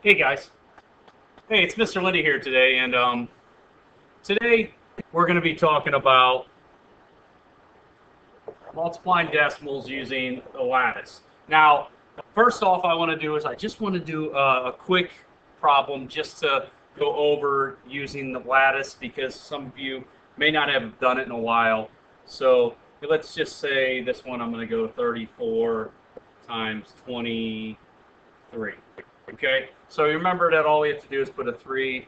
Hey guys. Hey, it's Mr. Lindhe here today, and um, today we're going to be talking about multiplying decimals using a lattice. Now, first off, I want to do is I just want to do a, a quick problem just to go over using the lattice because some of you may not have done it in a while. So let's just say this one I'm going to go 34 times 23. Okay, so you remember that all we have to do is put a 3,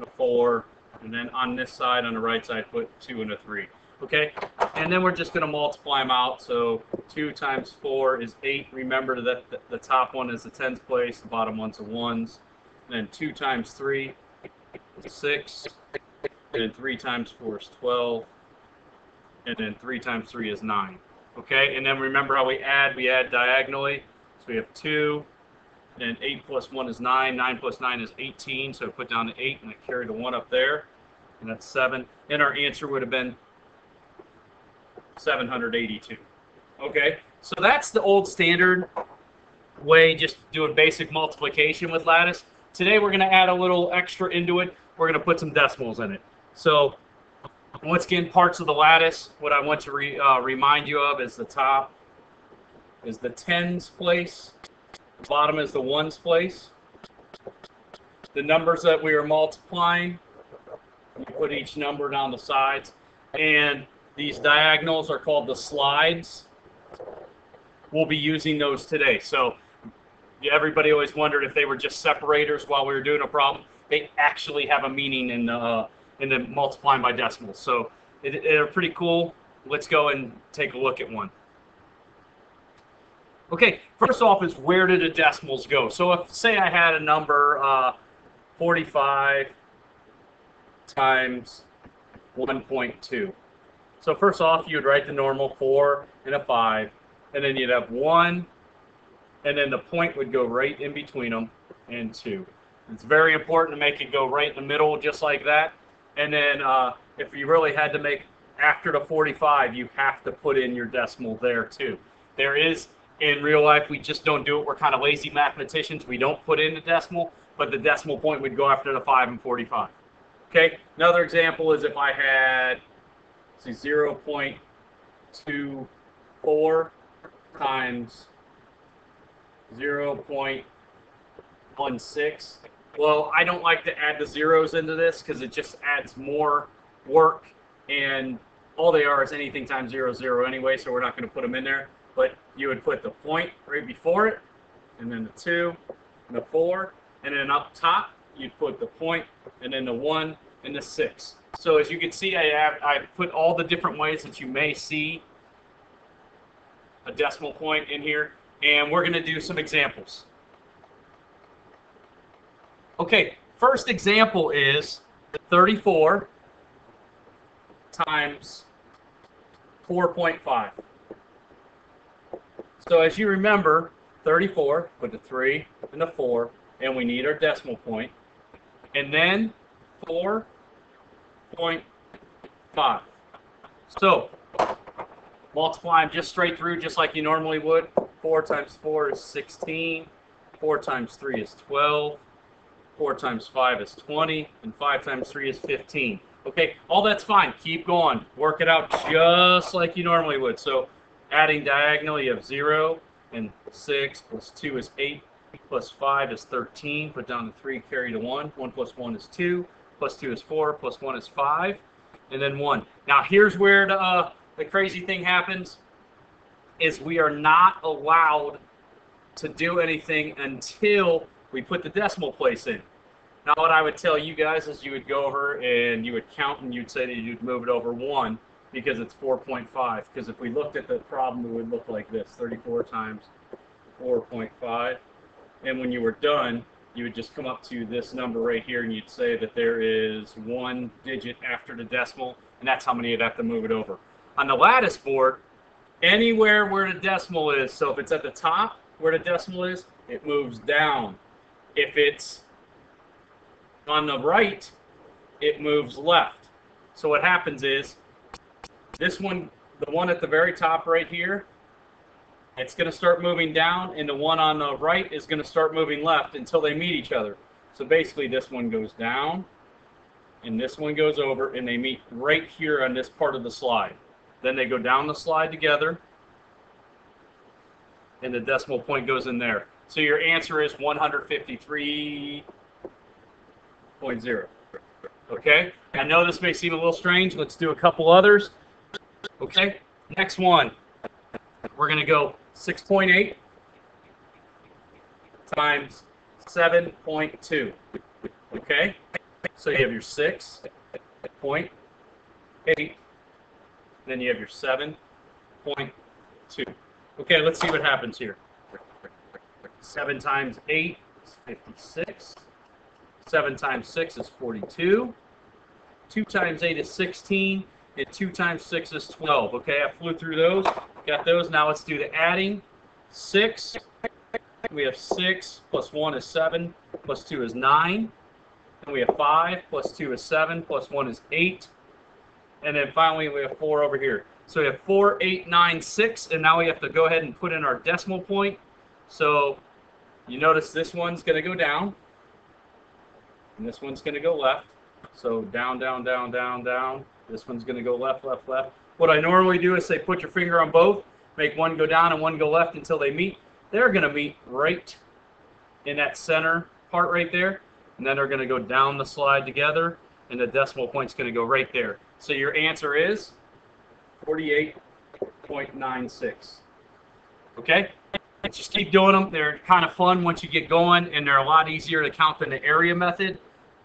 a 4, and then on this side, on the right side, put 2 and a 3. Okay, and then we're just going to multiply them out. So 2 times 4 is 8. Remember that the, the top one is the tens place, the bottom one's the ones. And then 2 times 3 is 6. And then 3 times 4 is 12. And then 3 times 3 is 9. Okay, and then remember how we add? We add diagonally. So we have 2, and 8 plus 1 is 9. 9 plus 9 is 18. So I put down the 8 and I carry the 1 up there. And that's 7. And our answer would have been 782. Okay, so that's the old standard way, just doing basic multiplication with lattice. Today we're going to add a little extra into it. We're going to put some decimals in it. So once again, parts of the lattice, what I want to re, uh, remind you of is the top is the tens place bottom is the ones place. The numbers that we are multiplying, you put each number down the sides. And these diagonals are called the slides. We'll be using those today. So everybody always wondered if they were just separators while we were doing a problem. They actually have a meaning in the, uh, in the multiplying by decimals. So they're pretty cool. Let's go and take a look at one. Okay, first off is where did the decimals go? So if, say I had a number uh, 45 times 1.2. So first off, you would write the normal 4 and a 5, and then you'd have 1, and then the point would go right in between them, and 2. It's very important to make it go right in the middle, just like that. And then uh, if you really had to make after the 45, you have to put in your decimal there too. There is in real life, we just don't do it. We're kind of lazy mathematicians. We don't put in the decimal, but the decimal point would go after the 5 and 45. Okay, another example is if I had, see, 0 0.24 times 0 0.16. Well, I don't like to add the zeros into this because it just adds more work, and all they are is anything times 0, 0 anyway, so we're not going to put them in there but you would put the point right before it, and then the two, and the four, and then up top you'd put the point, and then the one, and the six. So as you can see, I have I put all the different ways that you may see a decimal point in here, and we're going to do some examples. Okay, first example is 34 times 4.5. So as you remember, 34, put the 3 and the 4, and we need our decimal point. And then 4.5. So multiply them just straight through, just like you normally would. 4 times 4 is 16. 4 times 3 is 12. 4 times 5 is 20. And 5 times 3 is 15. Okay, all that's fine. Keep going. Work it out just like you normally would. So Adding diagonally, you have 0 and 6 plus 2 is 8 plus 5 is 13. Put down the 3, carry the 1. 1 plus 1 is 2. Plus 2 is 4. Plus 1 is 5. And then 1. Now here's where the, uh, the crazy thing happens is we are not allowed to do anything until we put the decimal place in. Now what I would tell you guys is you would go over and you would count and you'd say that you'd move it over 1 because it's 4.5. Because if we looked at the problem, it would look like this, 34 times 4.5. And when you were done, you would just come up to this number right here and you'd say that there is one digit after the decimal, and that's how many you'd have to move it over. On the lattice board, anywhere where the decimal is, so if it's at the top where the decimal is, it moves down. If it's on the right, it moves left. So what happens is this one, the one at the very top right here, it's going to start moving down, and the one on the right is going to start moving left until they meet each other. So basically, this one goes down, and this one goes over, and they meet right here on this part of the slide. Then they go down the slide together, and the decimal point goes in there. So your answer is 153.0. Okay? I know this may seem a little strange. Let's do a couple others. Okay? Next one. We're going to go 6.8 times 7.2. Okay? So you have your 6.8, then you have your 7.2. Okay, let's see what happens here. 7 times 8 is 56. 7 times 6 is 42. 2 times 8 is 16. And 2 times 6 is 12. Okay, I flew through those. Got those. Now let's do the adding. 6. We have 6 plus 1 is 7. Plus 2 is 9. And we have 5 plus 2 is 7. Plus 1 is 8. And then finally we have 4 over here. So we have 4, 8, 9, 6. And now we have to go ahead and put in our decimal point. So you notice this one's going to go down. And this one's going to go left. So down, down, down, down, down. This one's going to go left, left, left. What I normally do is say put your finger on both, make one go down and one go left until they meet. They're going to meet right in that center part right there. And then they're going to go down the slide together. And the decimal point's going to go right there. So your answer is 48.96. Okay? Just keep doing them. They're kind of fun once you get going, and they're a lot easier to count than the area method.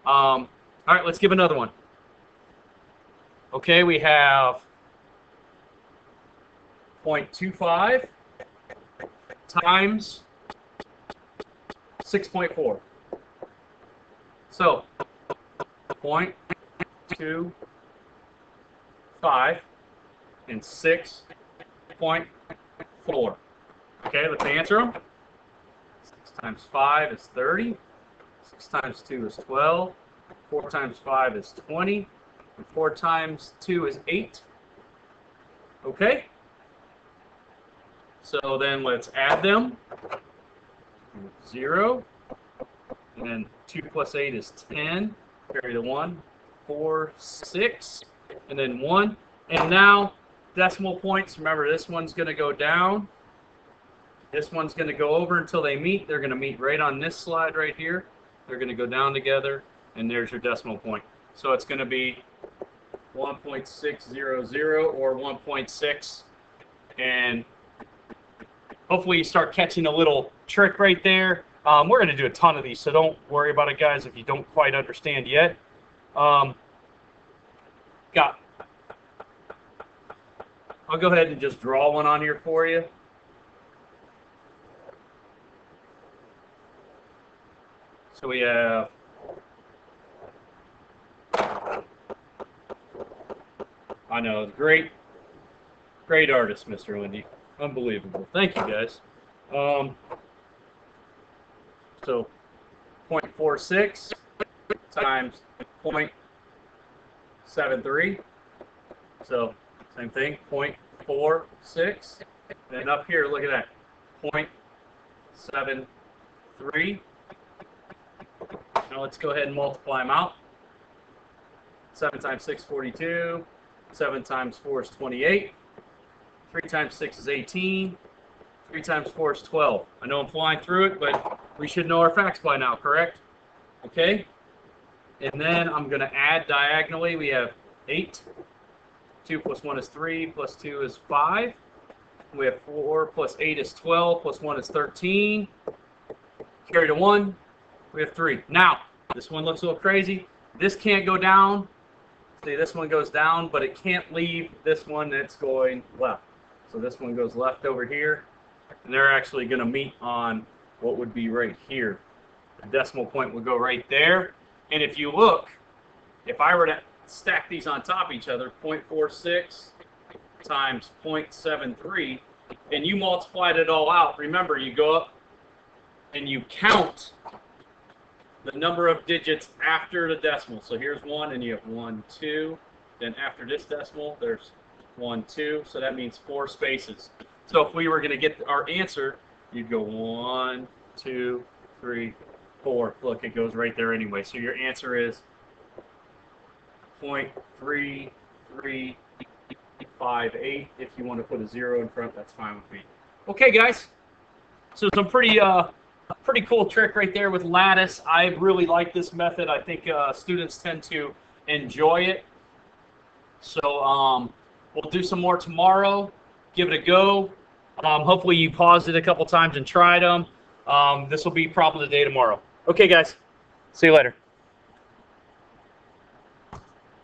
Um, all right, let's give another one. Okay, we have 0.25 times 6.4. So, 0.25 and 6.4. Okay, let's answer them. 6 times 5 is 30. 6 times 2 is 12. 4 times 5 is 20. And 4 times 2 is 8. Okay? So then let's add them. 0. And then 2 plus 8 is 10. Carry the 1. 4, 6. And then 1. And now decimal points. Remember, this one's going to go down. This one's going to go over until they meet. They're going to meet right on this slide right here. They're going to go down together, and there's your decimal point. So it's going to be 1.600 or 1.6. And hopefully you start catching a little trick right there. Um, we're going to do a ton of these, so don't worry about it, guys, if you don't quite understand yet. Um, got. I'll go ahead and just draw one on here for you. So we have I know, great, great artist, Mr. Lindhe. Unbelievable. Thank you, guys. Um, so 0.46 times 0.73. So same thing, 0.46. Then up here, look at that, 0.73. Now let's go ahead and multiply them out. 7 times 6 42. 7 times 4 is 28. 3 times 6 is 18. 3 times 4 is 12. I know I'm flying through it, but we should know our facts by now, correct? Okay? And then I'm going to add diagonally. We have 8. 2 plus 1 is 3, plus 2 is 5. We have 4 plus 8 is 12, plus 1 is 13. Carry to 1 we have three. Now, this one looks a little crazy. This can't go down. See, this one goes down, but it can't leave this one that's going left. So this one goes left over here, and they're actually going to meet on what would be right here. The decimal point would go right there. And if you look, if I were to stack these on top of each other, 0.46 times 0.73, and you multiplied it all out, remember, you go up and you count the number of digits after the decimal. So here's one, and you have one, two. Then after this decimal, there's one, two. So that means four spaces. So if we were going to get our answer, you'd go one, two, three, four. Look, it goes right there anyway. So your answer is 0.3358. If you want to put a zero in front, that's fine with me. Okay, guys. So some pretty uh, pretty cool trick right there with lattice. I really like this method. I think uh, students tend to enjoy it. So um, we'll do some more tomorrow. Give it a go. Um, hopefully you paused it a couple times and tried them. Um, this will be of the day tomorrow. Okay, guys. See you later.